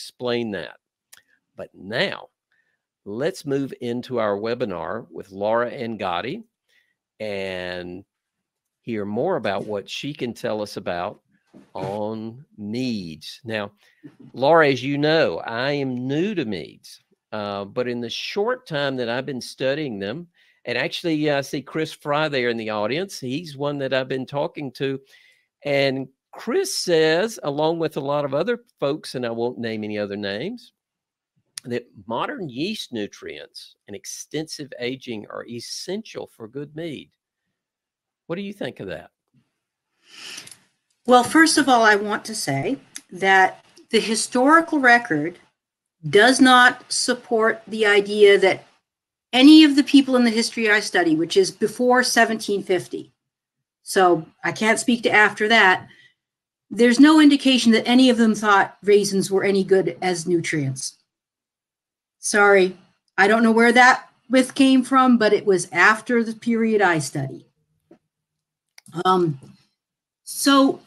explain that. But now, let's move into our webinar with Laura Angotti and hear more about what she can tell us about on meads. Now, Laura, as you know, I am new to meads, uh, but in the short time that I've been studying them, and actually, I see Chris Fry there in the audience. He's one that I've been talking to. And Chris says, along with a lot of other folks, and I won't name any other names, that modern yeast nutrients and extensive aging are essential for good mead. What do you think of that? Well, first of all, I want to say that the historical record does not support the idea that any of the people in the history I study, which is before 1750, so I can't speak to after that, there's no indication that any of them thought raisins were any good as nutrients. Sorry, I don't know where that with came from, but it was after the period I study. Um, so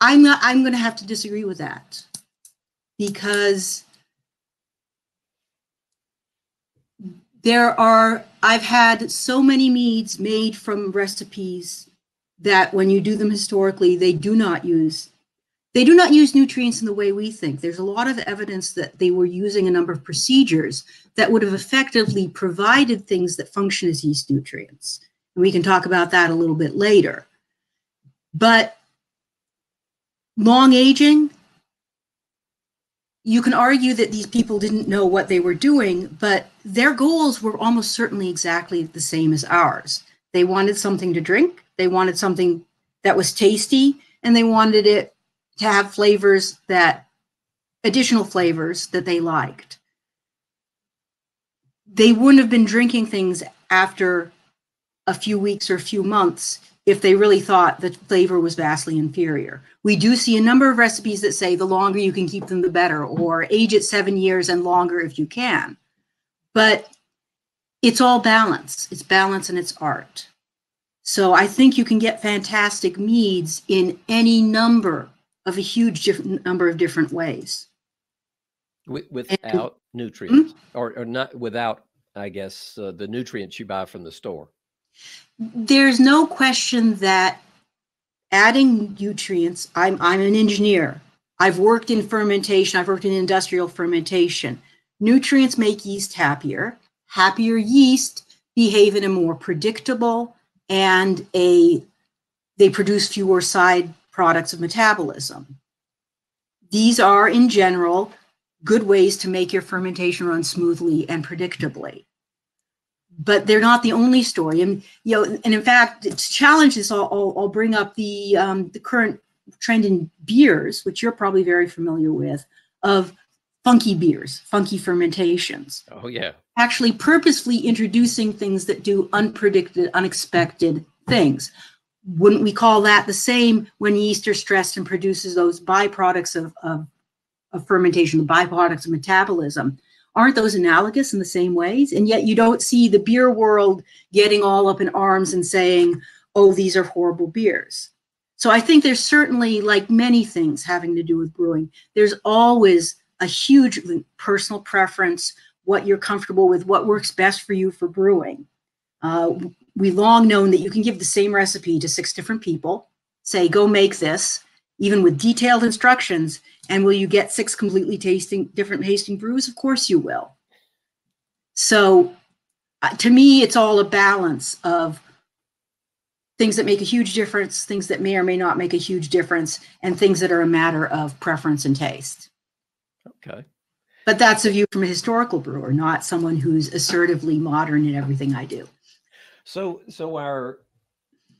I'm not, I'm going to have to disagree with that because there are I've had so many meads made from recipes that when you do them historically, they do not use they do not use nutrients in the way we think. There's a lot of evidence that they were using a number of procedures that would have effectively provided things that function as yeast nutrients. And we can talk about that a little bit later. But long aging, you can argue that these people didn't know what they were doing, but their goals were almost certainly exactly the same as ours. They wanted something to drink, they wanted something that was tasty, and they wanted it to have flavors that additional flavors that they liked. They wouldn't have been drinking things after a few weeks or a few months if they really thought the flavor was vastly inferior. We do see a number of recipes that say the longer you can keep them, the better, or age it seven years and longer if you can. But it's all balance. It's balance and it's art. So I think you can get fantastic meads in any number of a huge number of different ways. Without and, nutrients, mm-hmm. or, or not without, I guess, uh, the nutrients you buy from the store. There's no question that adding nutrients, I'm, I'm an engineer. I've worked in fermentation, I've worked in industrial fermentation. Nutrients make yeast happier. Happier yeast behave in a more predictable and a they produce fewer side products of metabolism. These are, in general, good ways to make your fermentation run smoothly and predictably. But they're not the only story. And, you know, and in fact, to challenge this, I'll, I'll, I'll bring up the, um, the current trend in beers, which you're probably very familiar with, of funky beers, funky fermentations. Oh, yeah. Actually, purposefully introducing things that do unpredicted, unexpected things wouldn't we call that the same when yeast are stressed and produces those byproducts of, of, of fermentation, the byproducts of metabolism? Aren't those analogous in the same ways? And yet you don't see the beer world getting all up in arms and saying, oh, these are horrible beers. So I think there's certainly, like many things having to do with brewing, there's always a huge personal preference, what you're comfortable with, what works best for you for brewing. Uh, we long known that you can give the same recipe to six different people, say, go make this, even with detailed instructions, and will you get six completely tasting different tasting brews? Of course you will. So uh, to me, it's all a balance of things that make a huge difference, things that may or may not make a huge difference, and things that are a matter of preference and taste. Okay. But that's a view from a historical brewer, not someone who's assertively modern in everything I do. So, so our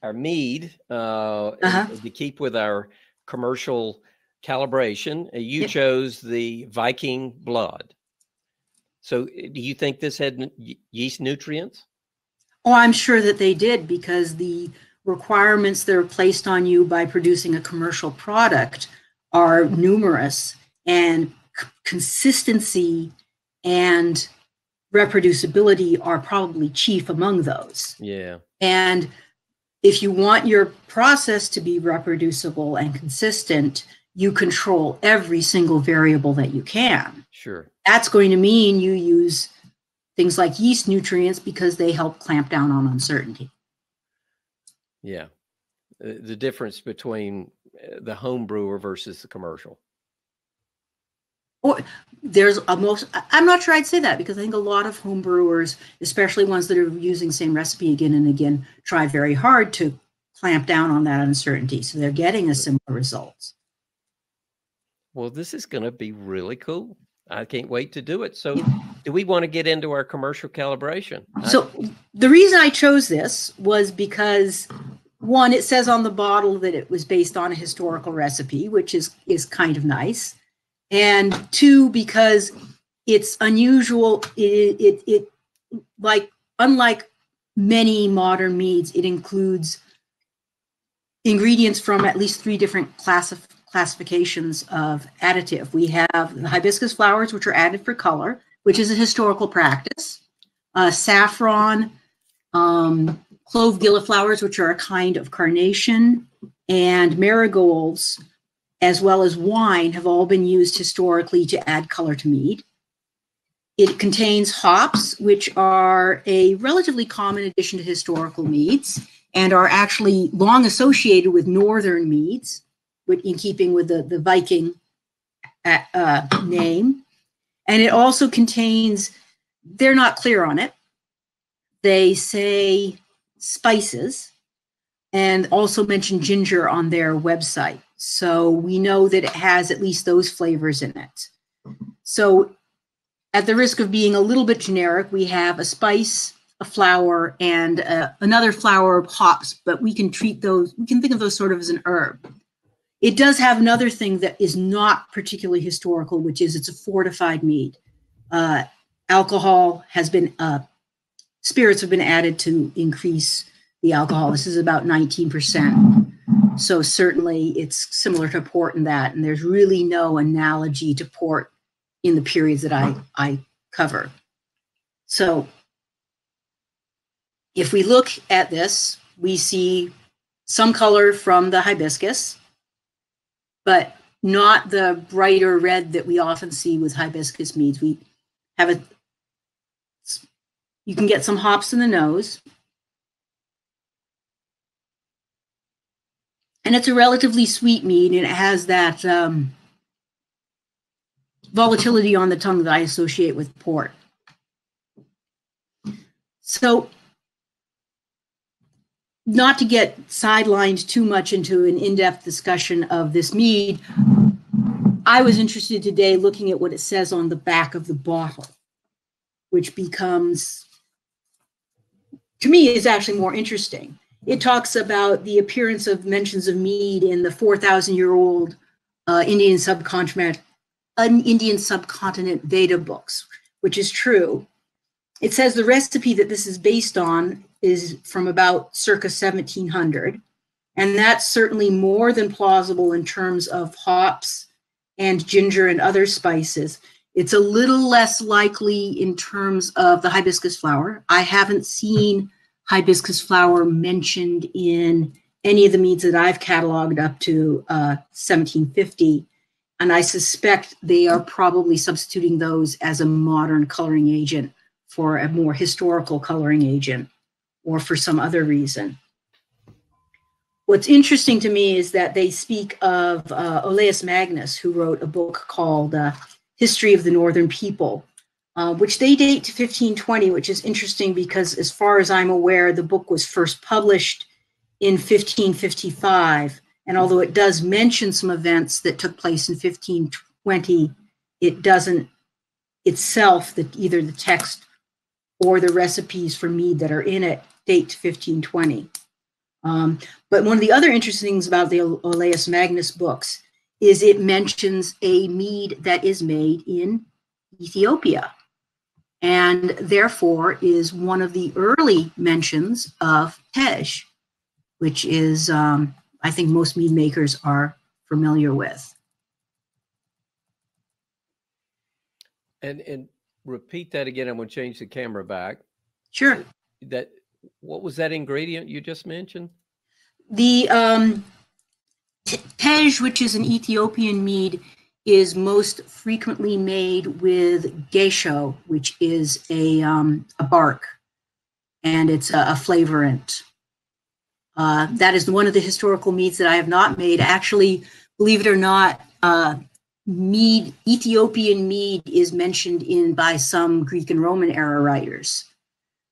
our mead uh, uh-huh. to keep with our commercial calibration, uh, you yep. chose the Viking blood. So, uh, do you think this had yeast nutrients? Oh, I'm sure that they did because the requirements that are placed on you by producing a commercial product are numerous, and c- consistency and reproducibility are probably chief among those. Yeah. And if you want your process to be reproducible and consistent, you control every single variable that you can. Sure. That's going to mean you use things like yeast nutrients because they help clamp down on uncertainty. Yeah. Uh, The difference between uh, the home brewer versus the commercial. Or there's a most, I'm not sure I'd say that because I think a lot of home brewers, especially ones that are using same recipe again and again, try very hard to clamp down on that uncertainty. So they're getting a similar results. Well, this is going to be really cool. I can't wait to do it. So, Yeah. do we want to get into our commercial calibration? I- So the reason I chose this was because one, it says on the bottle that it was based on a historical recipe, which is is kind of nice, and two, because it's unusual. It it, it like unlike many modern meads, it includes ingredients from at least three different classif- classifications of additive. We have the hibiscus flowers, which are added for color, which is a historical practice. Uh, saffron, um, clove gilliflowers, which are a kind of carnation, and marigolds, as well as wine, have all been used historically to add color to mead. It contains hops, which are a relatively common addition to historical meads and are actually long associated with northern meads, in keeping with the, the Viking uh, uh, name. And it also contains, they're not clear on it. They say spices and also mention ginger on their website. So we know that it has at least those flavors in it. So at the risk of being a little bit generic, we have a spice, a flower, and uh, another flower of hops, but we can treat those, we can think of those sort of as an herb. It does have another thing that is not particularly historical, which is it's a fortified mead. Uh, alcohol has been, uh, spirits have been added to increase the alcohol. This is about 19%. So certainly it's similar to port in that. And there's really no analogy to port in the periods that I, I cover. So if we look at this, we see some color from the hibiscus, but not the brighter red that we often see with hibiscus meads. We have a, you can get some hops in the nose. And it's a relatively sweet mead and it has that um, volatility on the tongue that I associate with port. So not to get sidelined too much into an in-depth discussion of this mead, I was interested today looking at what it says on the back of the bottle, which becomes, to me, is actually more interesting. It talks about the appearance of mentions of mead in the 4,000-year-old uh, Indian subcontinent, Indian subcontinent Veda books, which is true. It says the recipe that this is based on is from about circa 1700. And that's certainly more than plausible in terms of hops and ginger and other spices. It's a little less likely in terms of the hibiscus flower. I haven't seen hibiscus flower mentioned in any of the meads that I've cataloged up to uh, 1750. And I suspect they are probably substituting those as a modern coloring agent for a more historical coloring agent or for some other reason. What's interesting to me is that they speak of uh, Olaus Magnus, who wrote a book called uh, History of the Northern People, uh, which they date to 1520, which is interesting because, as far as I'm aware, the book was first published in 1555. And although it does mention some events that took place in 1520, it doesn't itself, that either the text or the recipes for mead that are in it date to 1520. Um, but one of the other interesting things about the Olaus Magnus books is it mentions a mead that is made in Ethiopia and therefore is one of the early mentions of Tej, which is, um, I think most mead makers are familiar with. And and repeat that again. I'm going to change the camera back. Sure. That what was that ingredient you just mentioned? The um, Tej, which is an Ethiopian mead, is most frequently made with gesho, which is a, um, a bark, and it's a, a flavorant. Uh, that is one of the historical meads that I have not made. Actually, believe it or not, uh, mead, Ethiopian mead is mentioned in by some Greek and Roman era writers.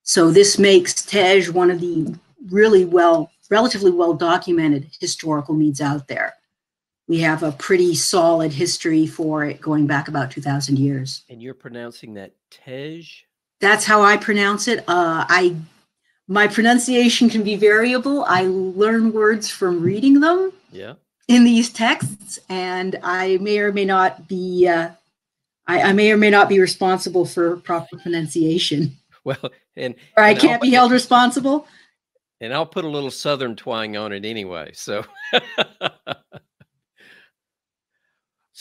So this makes Tej one of the really well, relatively well documented historical meads out there. We have a pretty solid history for it going back about 2,000 years. And you're pronouncing that Tej? That's how I pronounce it. Uh, I my pronunciation can be variable. I learn words from reading them. Yeah. In these texts, and I may or may not be. Uh, I, I may or may not be responsible for proper pronunciation. Well, and or I and can't I'll- be held responsible. And I'll put a little southern twang on it anyway. So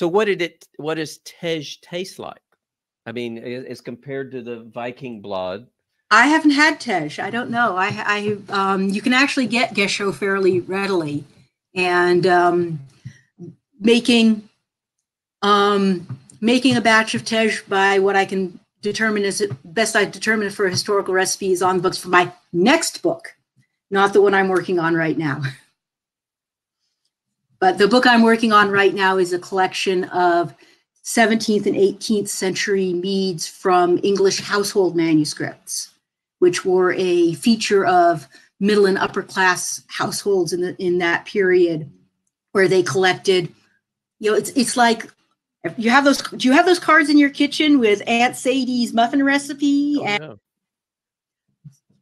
So what did it what does Tej taste like? I mean, as compared to the Viking blood. I haven't had Tej. I don't know. I, I um, you can actually get Gesho fairly readily, and um, making um, making a batch of Tej by what I can determine is best I determine for historical recipes on books for my next book, not the one I'm working on right now. But the book I'm working on right now is a collection of 17th and 18th century meads from English household manuscripts, which were a feature of middle and upper class households in the, in that period, where they collected. You know, it's it's like you have those. Do you have those cards in your kitchen with Aunt Sadie's muffin recipe? Oh, and no.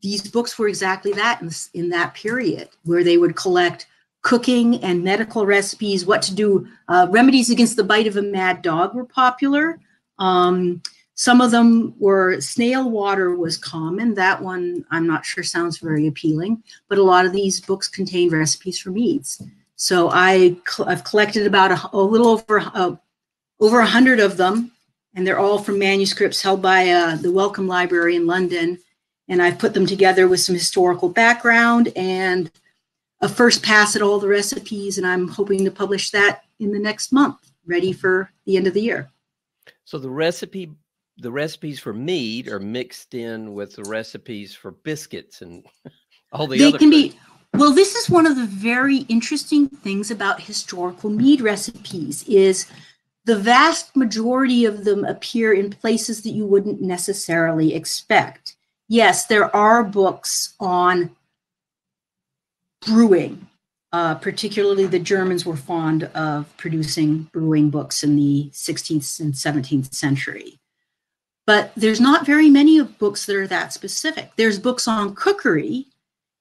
these books were exactly that in, in that period, where they would collect cooking and medical recipes, what to do. Uh, remedies against the bite of a mad dog were popular. Um, some of them were snail water was common. That one I'm not sure sounds very appealing, but a lot of these books contain recipes for meads. So I I've collected about a, a little over uh, over a hundred of them, and they're all from manuscripts held by uh, the Wellcome Library in London. And I've put them together with some historical background and a first pass at all the recipes, and I'm hoping to publish that in the next month, ready for the end of the year. So the recipe the recipes for mead are mixed in with the recipes for biscuits and all the other. they other can food. be well this is one of the very interesting things about historical mead recipes is the vast majority of them appear in places that you wouldn't necessarily expect yes there are books on brewing uh, particularly the germans were fond of producing brewing books in the 16th and 17th century but there's not very many of books that are that specific there's books on cookery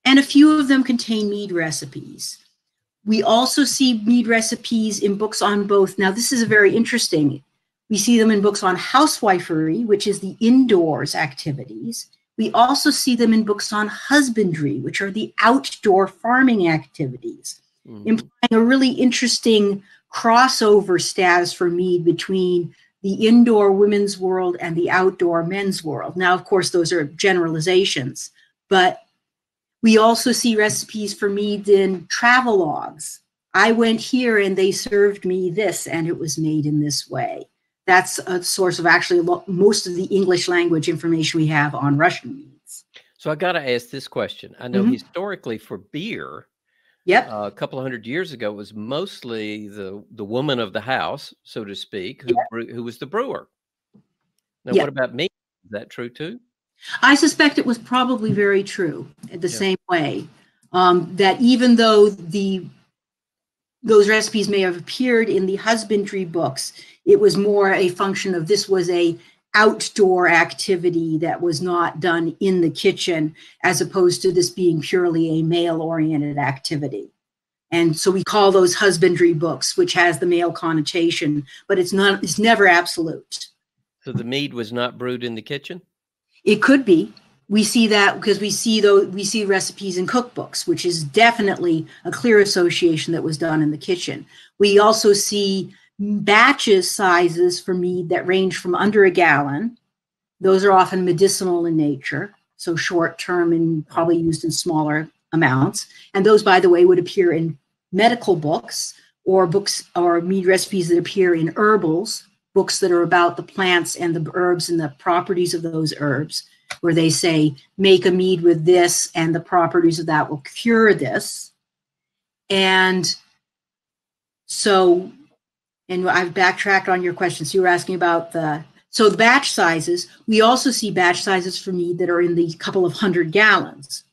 and a few of them contain mead recipes. We also see mead recipes in books on both. Now, this is a very interesting. We see them in books on housewifery, which is the indoors activities. We also see them in books on husbandry, which are the outdoor farming activities, Mhm. implying a really interesting crossover status for mead between the indoor women's world and the outdoor men's world. Now, of course, those are generalizations, but we also see recipes for mead in travel logs. I went here and they served me this, and it was made in this way. That's a source of actually most of the English language information we have on Russian meads. So I got to ask this question. I know Mhm. historically for beer, Yep. uh, a couple of hundred years ago, it was mostly the the woman of the house, so to speak, who brew, who was the brewer. Now, Yeah. what about me? Is that true too? I suspect it was probably very true in the Yeah. same way. Um, that even though the those recipes may have appeared in the husbandry books, it was more a function of this was a outdoor activity that was not done in the kitchen, as opposed to this being purely a male-oriented activity. And so we call those husbandry books, which has the male connotation, but it's not. It's never absolute. So the mead was not brewed in the kitchen. It could be. We see that because we see though we see recipes in cookbooks, which is definitely a clear association that was done in the kitchen. We also see batches sizes for mead that range from under a gallon. Those are often medicinal in nature, so short term and probably used in smaller amounts. And those, by the way, would appear in medical books or books or mead recipes that appear in herbals, books that are about the plants and the herbs and the properties of those herbs, where they say, make a mead with this and the properties of that will cure this. And so, and I've backtracked on your questions. So you were asking about the, so the batch sizes, we also see batch sizes for mead that are in the couple of hundred gallons.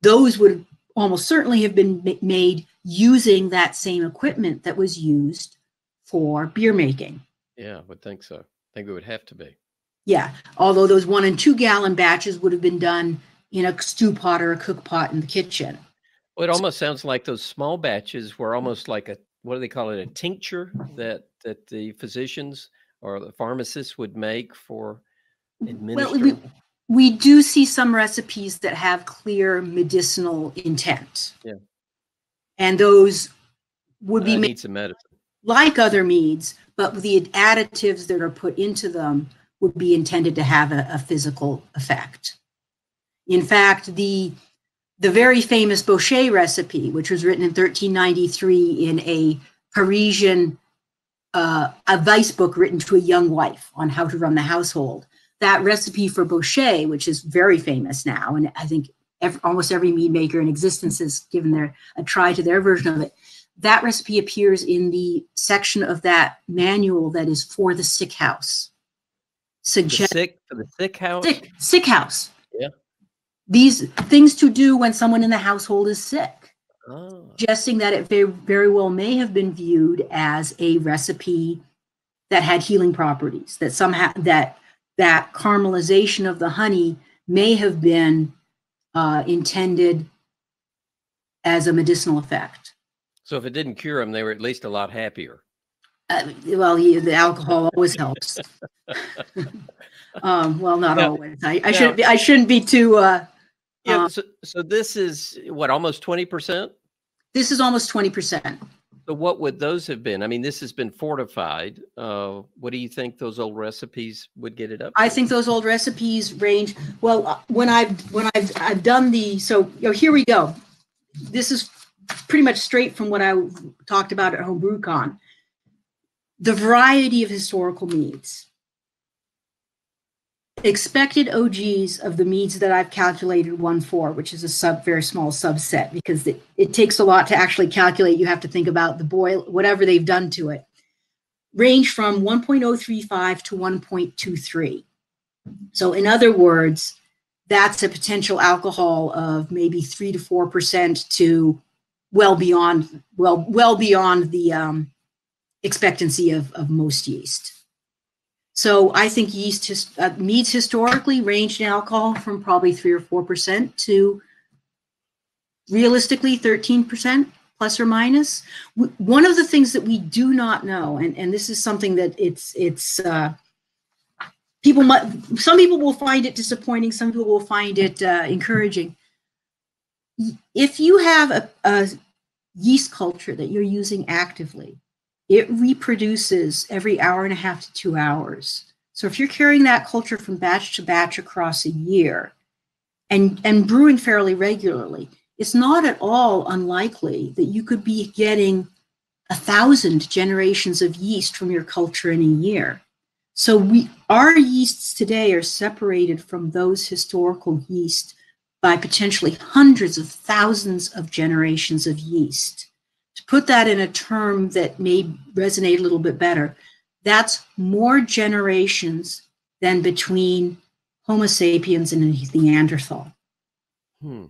Those would almost certainly have been made using that same equipment that was used for beer making. Yeah, I would think so. I think it would have to be. Yeah, although those one and two gallon batches would have been done in a stew pot or a cook pot in the kitchen. Well, it almost sounds like those small batches were almost like a what do they call it a tincture that that the physicians or the pharmacists would make for administering. Well, we, we do see some recipes that have clear medicinal intent. Yeah, and those would be I made need some medicine. like other meads, but the additives that are put into them would be intended to have a, a physical effect. In fact, the the very famous Bochet recipe, which was written in 1393 in a Parisian uh, advice book written to a young wife on how to run the household. That recipe for Bochet, which is very famous now, and I think every, almost every mead maker in existence has given their a try to their version of it. That recipe appears in the section of that manual that is for the sick house. The sick for the sick house. Sick, sick house. Yeah. These things to do when someone in the household is sick, Oh, suggesting that it very, very well may have been viewed as a recipe that had healing properties. That somehow that that caramelization of the honey may have been uh, intended as a medicinal effect. so if it didn't cure them, they were at least a lot happier. Uh, well, the alcohol always helps. um, well, not Now- always. I, I now- shouldn't be. I shouldn't be too. Uh, Yeah. Uh, so, so this is what almost twenty percent. this is almost twenty percent. So what would those have been? I mean, this has been fortified. Uh, what do you think those old recipes would get it up? I think those old recipes range. Well, uh, when I've when I've I've done the so you know, here we go. This is pretty much straight from what I talked about at HomebrewCon. The variety of historical meads. Expected OGs of the meads that I've calculated one for, which is a sub very small subset because it, it takes a lot to actually calculate. You have to think about the boil, whatever they've done to it. Range from 1.035 to 1.23. So, in other words, that's a potential alcohol of maybe three to four percent to well beyond well well beyond the um, expectancy of, of most yeast. So I think yeast his, uh, meads historically ranged in alcohol from probably three or four percent to realistically thirteen percent plus or minus. One of the things that we do not know, and, and this is something that it's it's uh, people might some people will find it disappointing, some people will find it uh, encouraging. If you have a, a yeast culture that you're using actively, it reproduces every hour and a half to two hours. So if you're carrying that culture from batch to batch across a year and, and brewing fairly regularly, it's not at all unlikely that you could be getting a thousand generations of yeast from your culture in a year. So we our yeasts today are separated from those historical yeast by potentially hundreds of thousands of generations of yeast to put that in a term that may resonate a little bit better, that's more generations than between Homo sapiens and Neanderthal. Hmm.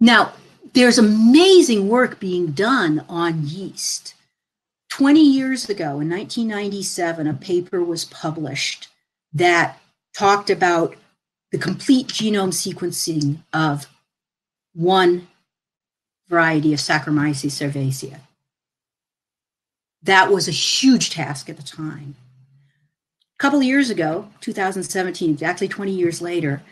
Now, there's amazing work being done on yeast. 20 years ago, in 1997, a paper was published that talked about the complete genome sequencing of one variety of Saccharomyces cerevisiae. That was a huge task at the time. A couple of years ago, 2017, exactly 20 years later,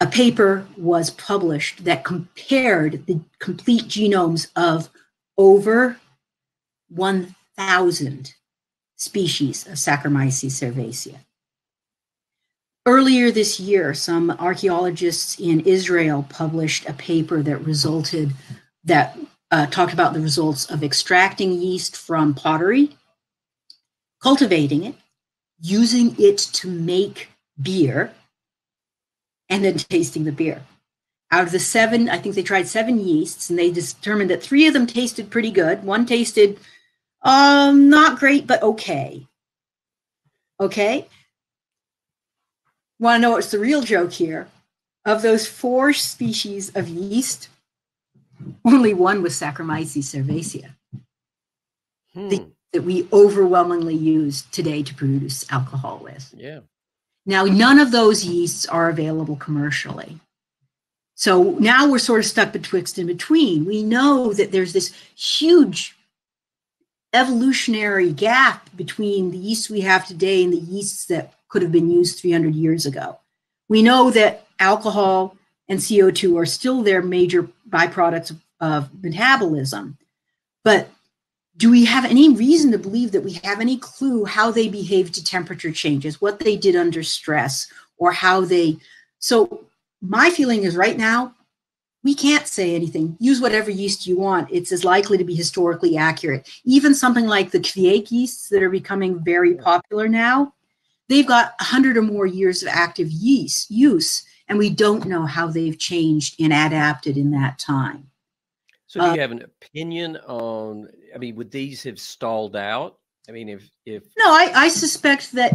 a paper was published that compared the complete genomes of over 1,000 species of Saccharomyces cerevisiae. Earlier this year, some archaeologists in Israel published a paper that resulted that uh, talked about the results of extracting yeast from pottery, cultivating it, using it to make beer, and then tasting the beer. Out of the seven, I think they tried seven yeasts, and they determined that three of them tasted pretty good. One tasted um, not great, but okay. Okay. Want to know what's the real joke here? Of those four species of yeast, only one was Saccharomyces cerevisiae Hmm. The- that we overwhelmingly use today to produce alcohol with. Yeah. Now, none of those yeasts are available commercially. So now we're sort of stuck betwixt and between. We know that there's this huge evolutionary gap between the yeasts we have today and the yeasts that could have been used 300 years ago. We know that alcohol and CO2 are still their major byproducts of, metabolism, but do we have any reason to believe that we have any clue how they behave to temperature changes, what they did under stress, or how they? So, my feeling is right now, we can't say anything. Use whatever yeast you want. It's as likely to be historically accurate. Even something like the Kveik yeasts that are becoming very popular now, they've got 100 or more years of active yeast use, and we don't know how they've changed and adapted in that time. So do Uh, you have an opinion on? I mean, would these have stalled out? I mean, if if No, I, I suspect that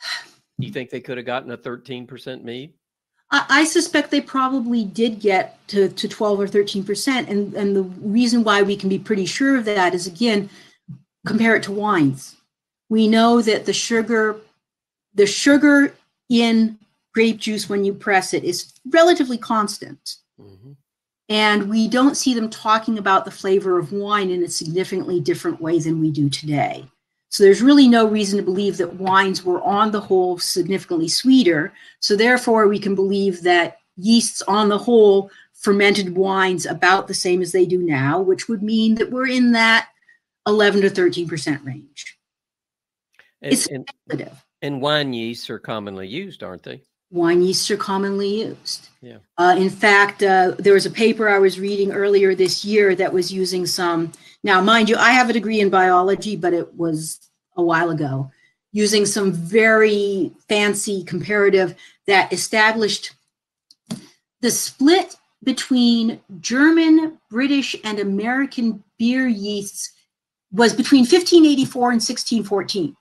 you think they could have gotten a thirteen percent mead, I, I suspect they probably did get to, to 12 or 13 percent. And, and the reason why we can be pretty sure of that is again, compare it to wines. We know that the sugar, the sugar in grape juice when you press it is relatively constant. Mhm. And we don't see them talking about the flavor of wine in a significantly different way than we do today. So there's really no reason to believe that wines were on the whole significantly sweeter. So therefore, we can believe that yeasts on the whole fermented wines about the same as they do now, which would mean that we're in that 11 to 13% range. and, It's- and and wine yeasts are commonly used, aren't they? Wine yeasts are commonly used. Yeah. Uh, in fact, uh, there was a paper I was reading earlier this year that was using some. Now, mind you, I have a degree in biology, but it was a while ago, using some very fancy comparative that established the split between German, British, and American beer yeasts was between 1584 and 1614.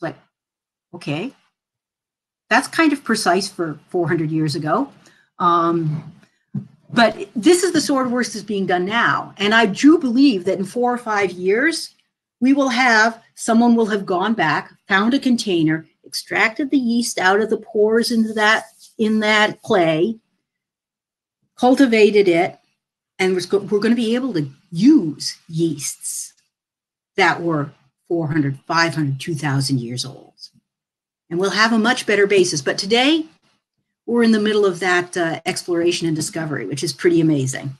Like, okay that's kind of precise for 400 years ago. Um, but this is the sort of work that's being done now. And I do believe that in four or five years, we will have someone will have gone back, found a container, extracted the yeast out of the pores into that in that clay, cultivated it, and we're go- we're going to be able to use yeasts that were 400, 500, 2,000 years old and we'll have a much better basis. But today, we're in the middle of that uh, exploration and discovery, which is pretty amazing.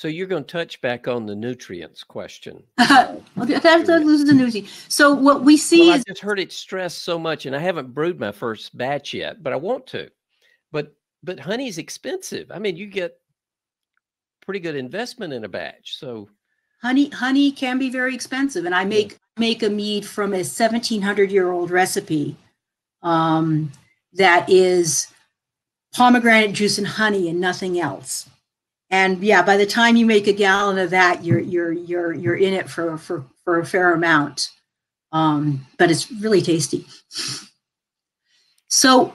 So you're going to touch back on the nutrients question. okay, that, that was the newsy. So what we see Well, I is just heard it stressed so much, and I haven't brewed my first batch yet, but I want to. But but honey's expensive. I mean, you get pretty good investment in a batch. So honey. Honey can be very expensive, and I make make a mead from a 1700 year old recipe um, that is pomegranate juice and honey and nothing else. And yeah, by the time you make a gallon of that, you're you're you're you're in it for for for a fair amount. Um, but it's really tasty. So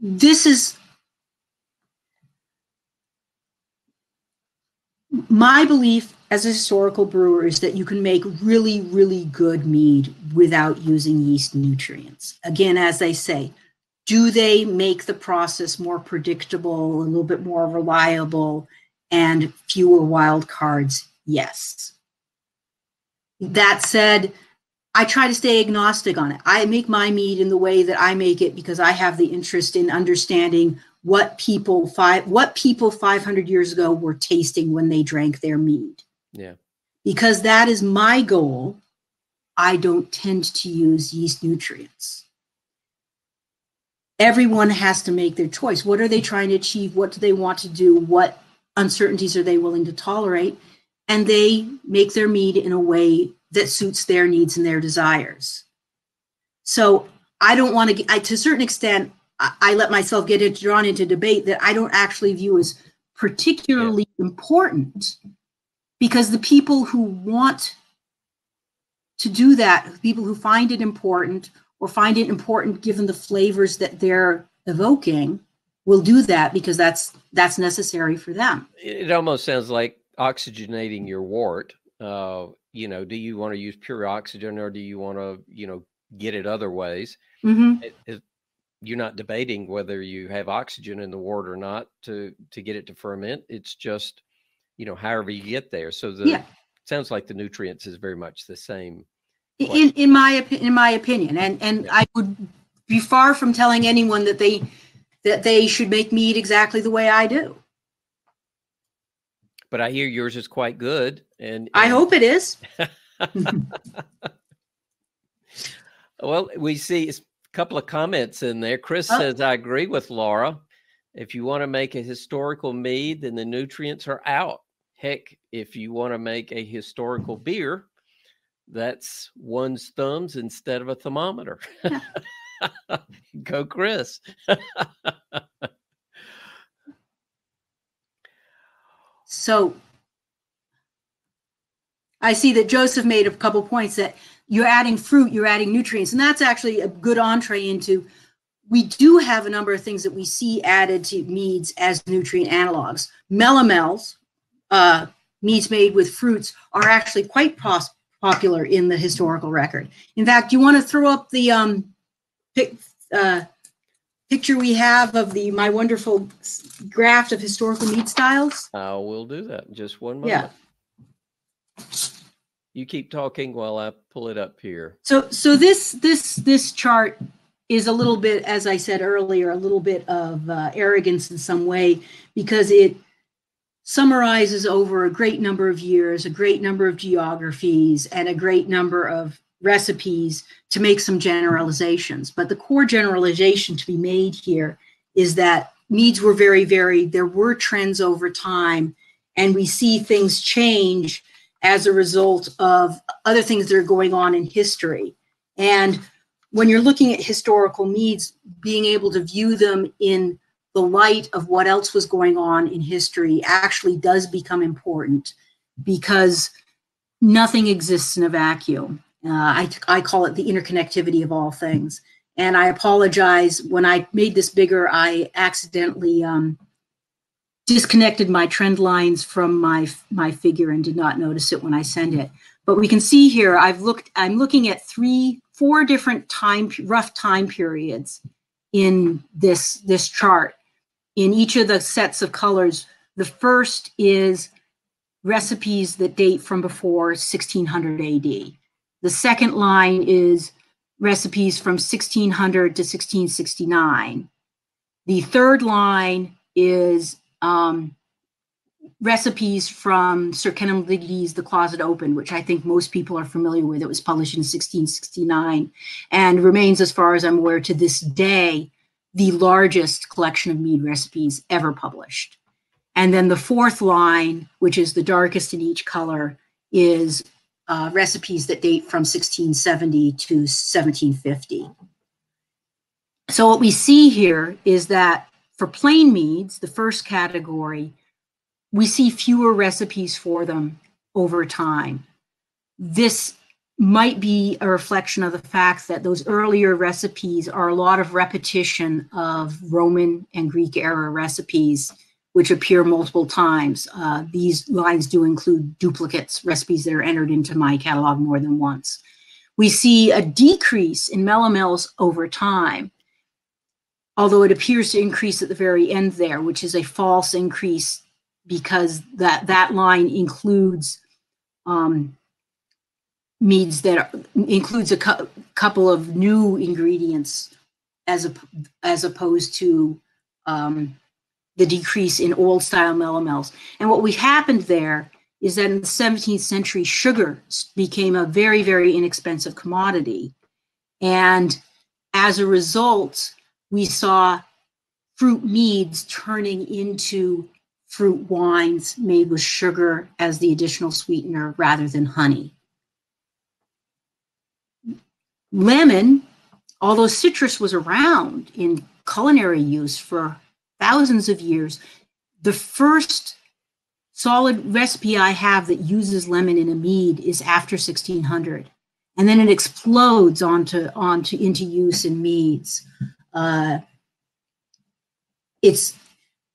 this is my belief as a historical brewer is that you can make really, really good mead without using yeast nutrients. Again, as I say, do they make the process more predictable, a little bit more reliable, and fewer wild cards? Yes. That said, I try to stay agnostic on it. I make my mead in the way that I make it because I have the interest in understanding what people five what people 500 years ago were tasting when they drank their mead yeah, because that is my goal i don't tend to use yeast nutrients everyone has to make their choice what are they trying to achieve what do they want to do what uncertainties are they willing to tolerate? And they make their mead in a way that suits their needs and their desires. So I don't want to, I, to a certain extent, I, I let myself get drawn into debate that I don't actually view as particularly yeah. important because the people who want to do that, people who find it important or find it important given the flavors that they're evoking, will do that because that's that's necessary for them. It almost sounds like oxygenating your wort. Uh, you know, do you want to use pure oxygen or do you want to, you know, get it other ways? Mm-hmm. It, it, you're not debating whether you have oxygen in the wort or not to to get it to ferment. It's just, you know, however you get there. So the yeah. sounds like the nutrients is very much the same. In in my opinion, in my opinion, and and yeah. I would be far from telling anyone that they that they should make mead exactly the way I do. But I hear yours is quite good, and, and... I hope it is. well, we see a couple of comments in there. Chris oh. says, "I agree with Laura. If you want to make a historical mead, then the nutrients are out. Heck, if you want to make a historical beer, that's one's thumbs instead of a thermometer." Go, Chris. so I see that Joseph made a couple points that you're adding fruit, you're adding nutrients, and that's actually a good entree into. We do have a number of things that we see added to meads as nutrient analogs. Melomels, uh, meads made with fruits, are actually quite pos- popular in the historical record. In fact, you want to throw up the um, pic, uh, picture we have of the my wonderful graft of historical mead styles? I will do that. Just one moment. Yeah. You keep talking while I pull it up here. So so this this this chart is a little bit, as I said earlier, a little bit of uh, arrogance in some way because it summarizes over a great number of years, a great number of geographies, and a great number of recipes to make some generalizations. But the core generalization to be made here is that meads were very varied. There were trends over time, and we see things change as a result of other things that are going on in history. And when you're looking at historical meads, being able to view them in the light of what else was going on in history actually does become important because nothing exists in a vacuum. Uh, I, I call it the interconnectivity of all things. And I apologize when I made this bigger, I accidentally um, disconnected my trend lines from my my figure and did not notice it when I send it. But we can see here, I've looked, I'm looking at three, four different time, rough time periods in this, this chart. In each of the sets of colors, the first is recipes that date from before 1600 AD. The second line is recipes from 1600 to 1669. The third line is um, recipes from Sir Kenelm Digby's The Closet Open, which I think most people are familiar with. It was published in 1669 and remains, as far as I'm aware, to this day, the largest collection of mead recipes ever published. And then the fourth line, which is the darkest in each color, is uh, recipes that date from 1670 to 1750. So what we see here is that for plain meads, the first category, we see fewer recipes for them over time. This might be a reflection of the fact that those earlier recipes are a lot of repetition of Roman and Greek era recipes which appear multiple times. Uh, these lines do include duplicates, recipes that are entered into my catalog more than once. We see a decrease in melomels over time, although it appears to increase at the very end there, which is a false increase because that, that line includes um, meads that includes a cu couple of new ingredients as, a, as opposed to um, the decrease in old style melomels. And what we happened there is that in the 17th century, sugar became a very, very inexpensive commodity. And as a result, we saw fruit meads turning into fruit wines made with sugar as the additional sweetener rather than honey. Lemon, although citrus was around in culinary use for thousands of years, the first solid recipe I have that uses lemon in a mead is after 1600. And then it explodes onto, onto into use in meads. Uh, it's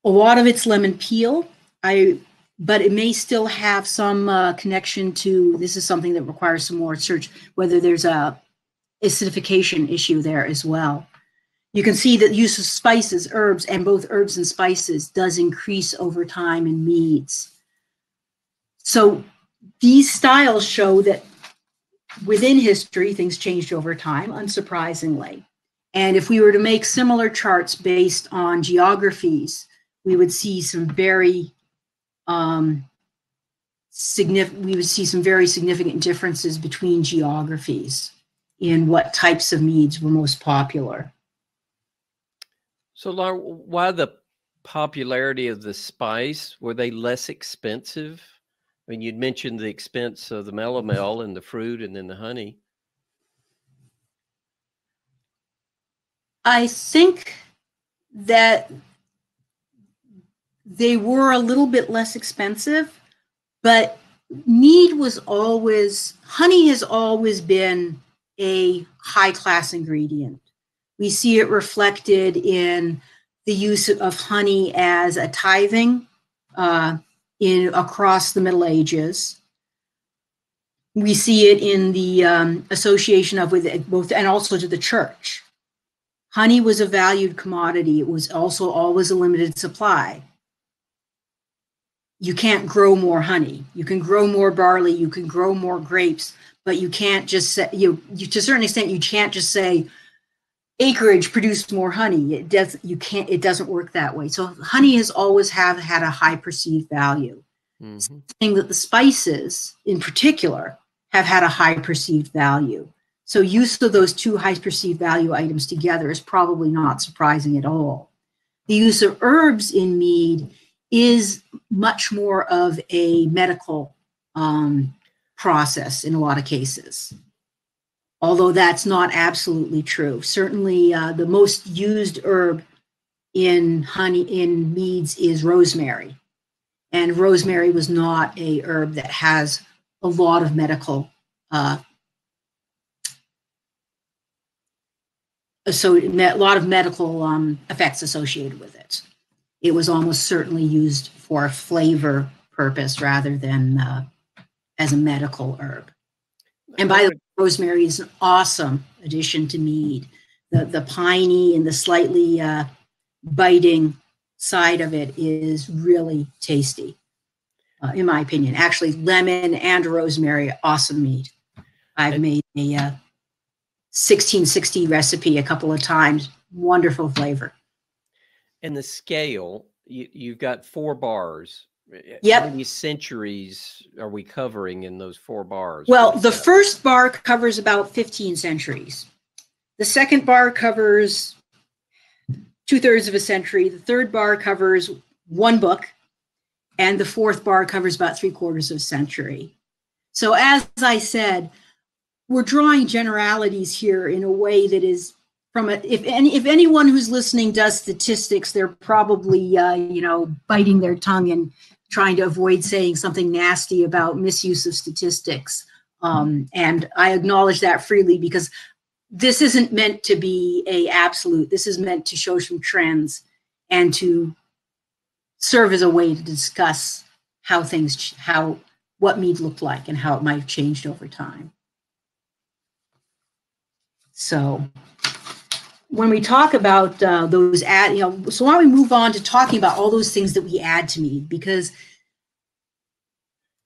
a lot of it's lemon peel. I but it may still have some uh, connection to this is something that requires some more search whether there's a acidification issue there as well. You can see that use of spices, herbs, and both herbs and spices does increase over time in meads. So these styles show that within history, things changed over time, unsurprisingly. And if we were to make similar charts based on geographies, we would see some very um, significant, we would see some very significant differences between geographies in what types of meads were most popular. So, Laura, why the popularity of the spice? Were they less expensive? I mean, you'd mentioned the expense of the melomel and the fruit and then the honey. I think that they were a little bit less expensive, but mead was always, honey has always been a high class ingredient. We see it reflected in the use of honey as a tithing uh, in across the Middle Ages. We see it in the um, association of with both and also to the church. Honey was a valued commodity. It was also always a limited supply. You can't grow more honey. You can grow more barley. You can grow more grapes, but you can't just say you, you to a certain extent you can't just say acreage produced more honey. It does you can't it doesn't work that way. So honey has always have had a high perceived value. Mm-hmm. Saying that the spices in particular have had a high perceived value. So use of those two high perceived value items together is probably not surprising at all. The use of herbs in mead is much more of a medical um, process in a lot of cases although that's not absolutely true. Certainly, uh, the most used herb in honey in meads is rosemary, and rosemary was not a herb that has a lot of medical. Uh, so a lot of medical um, effects associated with it. It was almost certainly used for a flavor purpose rather than uh, as a medical herb. And by the way, rosemary is an awesome addition to mead. The the piney and the slightly uh, biting side of it is really tasty, uh, in my opinion. Actually, lemon and rosemary, awesome mead. I've made a uh, 1660 recipe a couple of times. Wonderful flavor. And the scale, you, you've got four bars Yep. How many centuries are we covering in those four bars? Well, the first bar covers about 15 centuries. The second bar covers two thirds of a century. The third bar covers one book. And the fourth bar covers about three quarters of a century. So, as I said, we're drawing generalities here in a way that is from a, if any if anyone who's listening does statistics, they're probably uh, you know biting their tongue and trying to avoid saying something nasty about misuse of statistics. Um, and I acknowledge that freely because this isn't meant to be a absolute. This is meant to show some trends and to serve as a way to discuss how things, how what mead looked like and how it might have changed over time. So when we talk about uh, those add, you know, so why don't we move on to talking about all those things that we add to mead? Because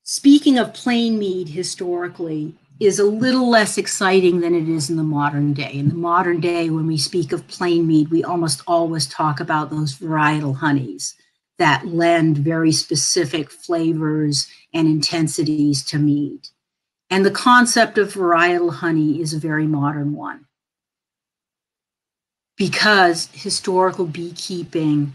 speaking of plain mead historically is a little less exciting than it is in the modern day. In the modern day, when we speak of plain mead, we almost always talk about those varietal honeys that lend very specific flavors and intensities to mead. And the concept of varietal honey is a very modern one because historical beekeeping